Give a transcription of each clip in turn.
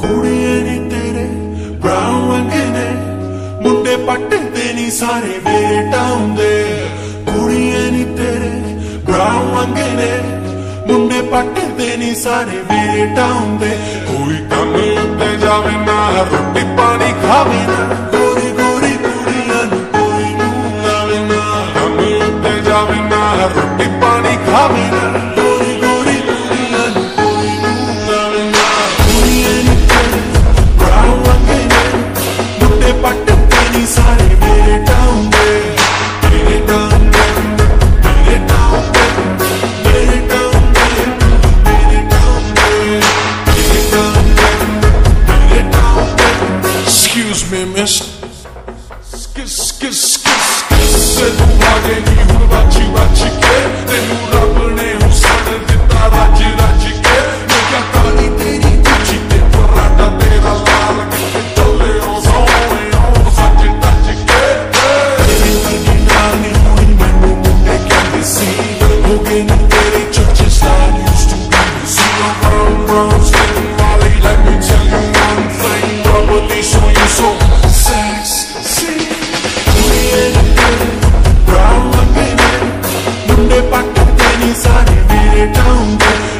ਕੁੜੀਏ ਨਹੀਂ ਤੇਰੇ ਬ੍ਰਾਊਨ ਵੰਗੇ ਨੇ। ਮੁੰਡੇ ਪੱਟਦੇ ਨਹੀਂ ਸਾਰੇ ਮੇਰੇ ਟਾਊਨ ਦੇ ਕੁੜੀਏ ਨਹੀਂ ਤੇਰੇ ਬ੍ਰਾਊਨ ਵੰਗੇ ਨੇ। ਮੁੰਡੇ ਪੱਟਦੇ ਨਹੀਂ ਸਾਰੇ ਮੇਰੇ ਟਾਊਨ ਦੇ ਕੋਈ ਕੰਮ ਉੱਤੇ ਜਾਵੇ ਨਾ, ਰੋਟੀ ਪਾਣੀ ਖਾਵੇ ਨਾ। ਗੋਰੀ ਗੋਰੀ ਕੰਮ ਉੱਤੇ ਜਾਵੇ ਨਾ, ਰੋਟੀ ਪਾਣੀ ਖਾਵੇ ਨਾ। I'll get you Sunny, sunny, be it down there.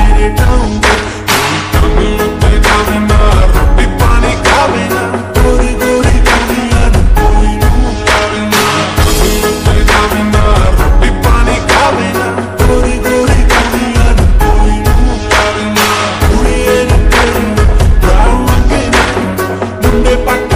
pa'